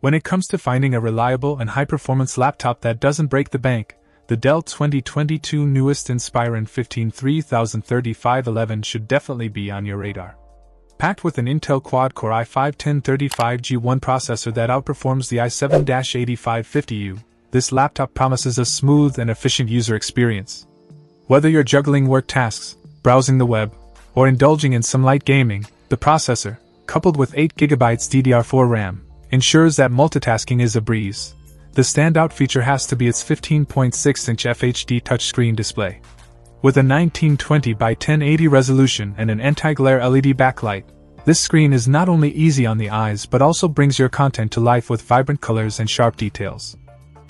When it comes to finding a reliable and high performance laptop that doesn't break the bank, the Dell 2022 newest Inspiron 15 3511 should definitely be on your radar. Packed with an Intel quad core i5-1035G1 processor that outperforms the i7-8550U, this laptop promises a smooth and efficient user experience. Whether you're juggling work tasks, browsing the web, or indulging in some light gaming, the processor, coupled with 8GB DDR4 RAM, ensures that multitasking is a breeze. The standout feature has to be its 15.6 inch FHD touchscreen display. With a 1920 by 1080 resolution and an anti glare LED backlight, this screen is not only easy on the eyes but also brings your content to life with vibrant colors and sharp details.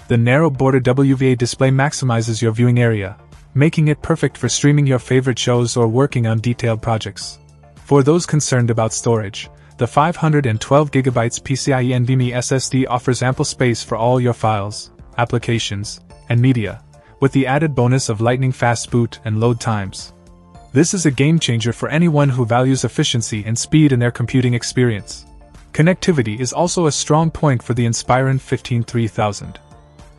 The narrow border WVA display maximizes your viewing area, making it perfect for streaming your favorite shows or working on detailed projects. For those concerned about storage, the 512GB PCIe NVMe SSD offers ample space for all your files, applications, and media, with the added bonus of lightning fast boot and load times. This is a game changer for anyone who values efficiency and speed in their computing experience. Connectivity is also a strong point for the Inspiron 15300.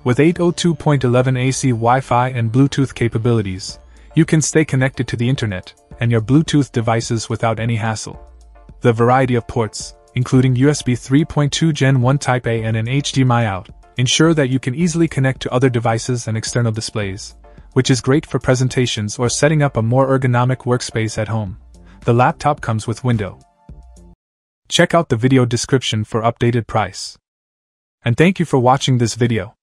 With 802.11 AC Wi Fi and Bluetooth capabilities, you can stay connected to the internet and your Bluetooth devices without any hassle. The variety of ports, including USB 3.2 Gen 1 Type A and an HDMI out, ensure that you can easily connect to other devices and external displays, which is great for presentations or setting up a more ergonomic workspace at home. The laptop comes with window. Check out the video description for updated price. And thank you for watching this video.